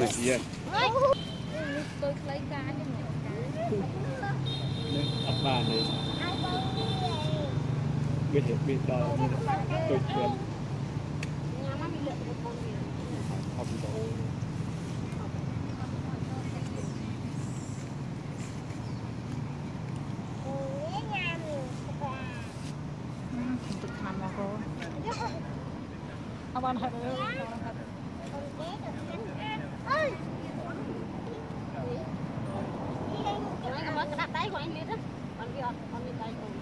នេះយាន ទៅខ្លីការនេះ នេះអត់បានទេវាទៅវាដល់ទៅជិះ ញ៉ាំមកមានលក់ទៅបងវា អត់ទៅ ទឹកខាំមកកូនអត់បានហត់ទេ ហើយ គាត់អញលៀតអត់វាអត់អត់មានដៃកូន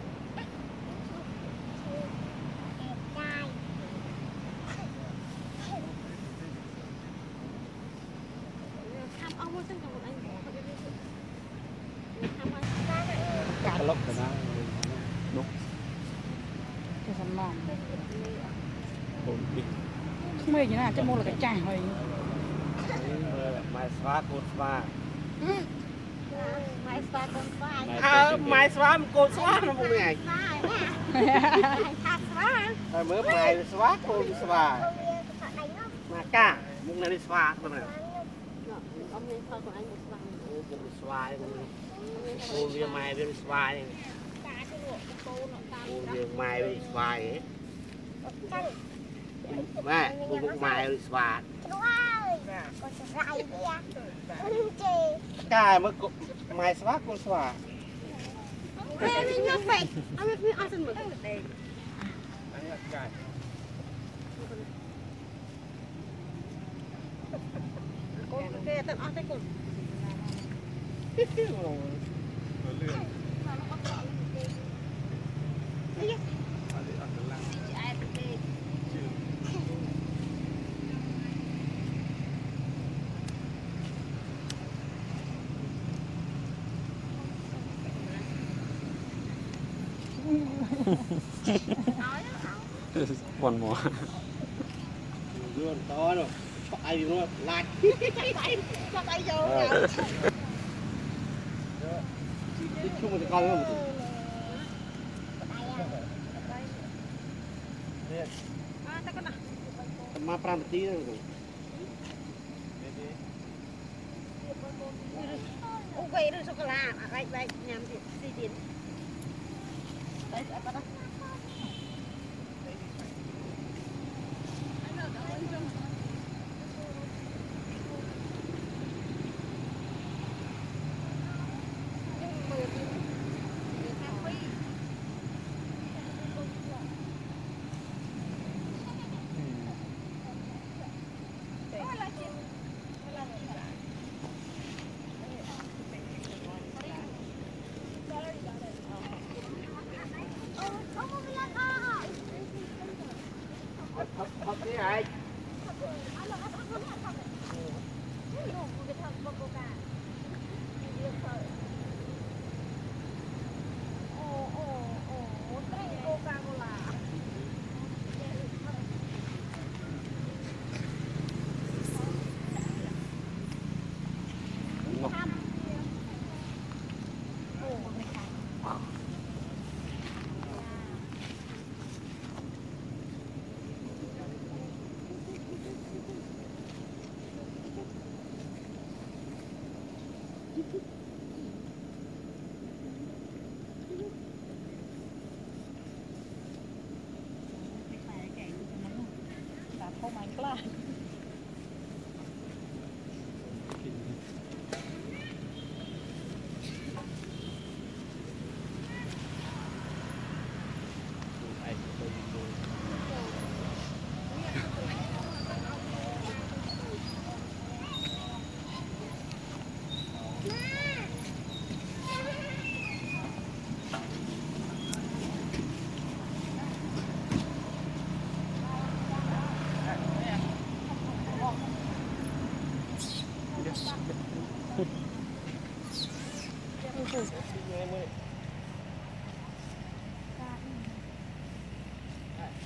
ខាំអស់មួយសិនចាំអញខាំអស់កាត់ឡុកទៅណានោះទៅសំឡងកូនពីក្មេងណាចាំមកលកចាស់ហើយម៉ែស្វាកូនស្វា ម៉ែស្វាកូនស្វាម៉ែអើម៉ែស្វាមិនកូនស្វាក្នុងមួយឯងស្វាថាស្វាតែមើលម៉ែស្វាកូនស្វាមកកាមុខនេះស្វាហ្នឹងអមមានផលខ្លួនឯងមកស្វាអូពុកស្វាហ្នឹងកូនវាម៉ែវាស្វាហ្នឹងការទៅលក់កូនតាមកូនវាម៉ែវាស្វាហ៎ម៉ែពុកម៉ែវា ស្វាកាមើលម៉ែស្វាកូនស្វាពេលនេះញ៉ាំពេកអត់មានអត់សិនមើលដេកអានេះកាយកូនគេទៅអស់តែកូន បនមកយួនតនោះឆក់អីនោះឡាច់ចាប់អីយកជុំទៅកលនោះអត់តែកូនណាមក5នាទីហ្នឹងអូវេឬសូកូឡាអត់បែកបែកញ៉ាំទៀតស៊ីទៀត Tayo, atara. 不辣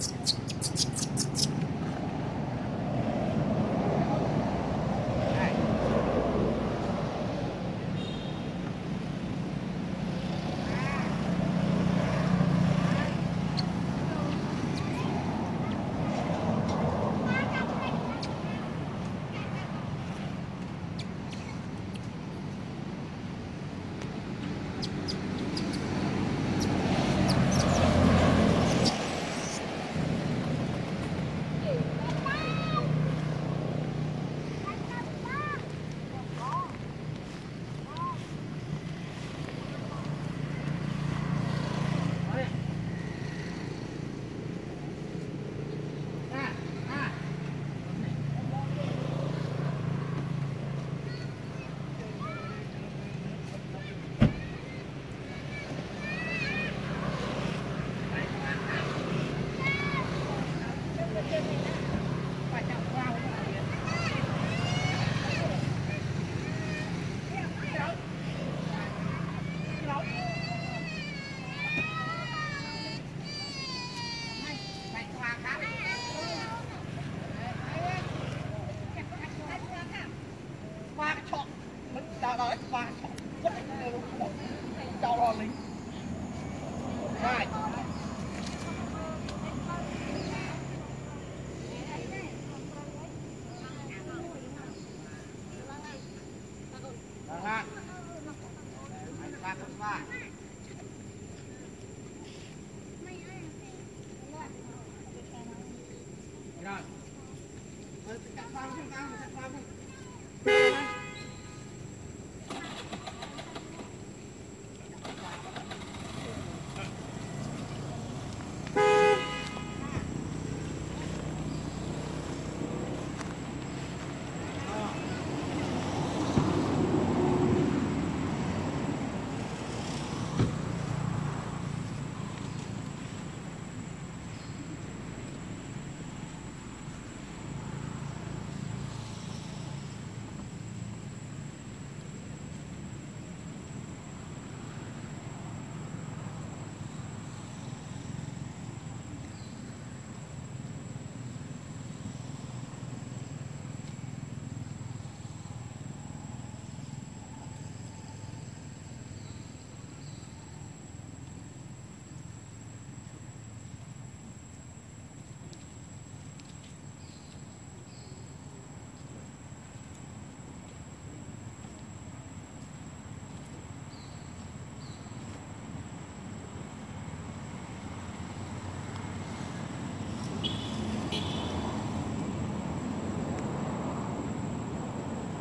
Thank. Charlie. Right.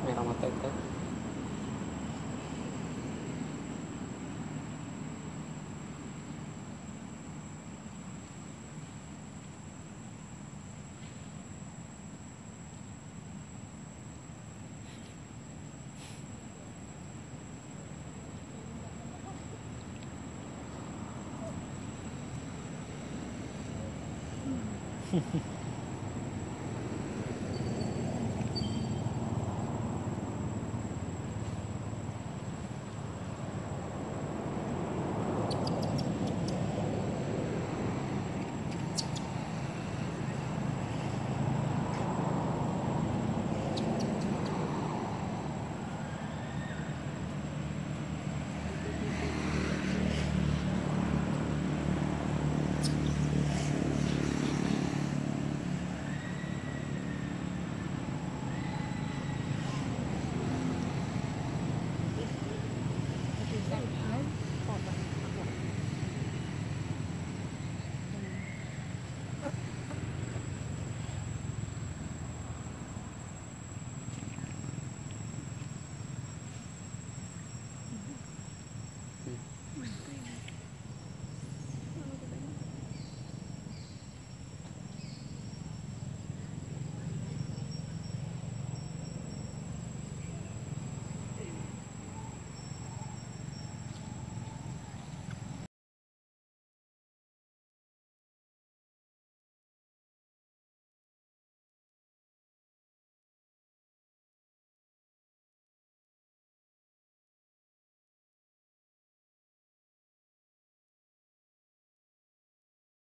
merah mata itu Mm-hmm.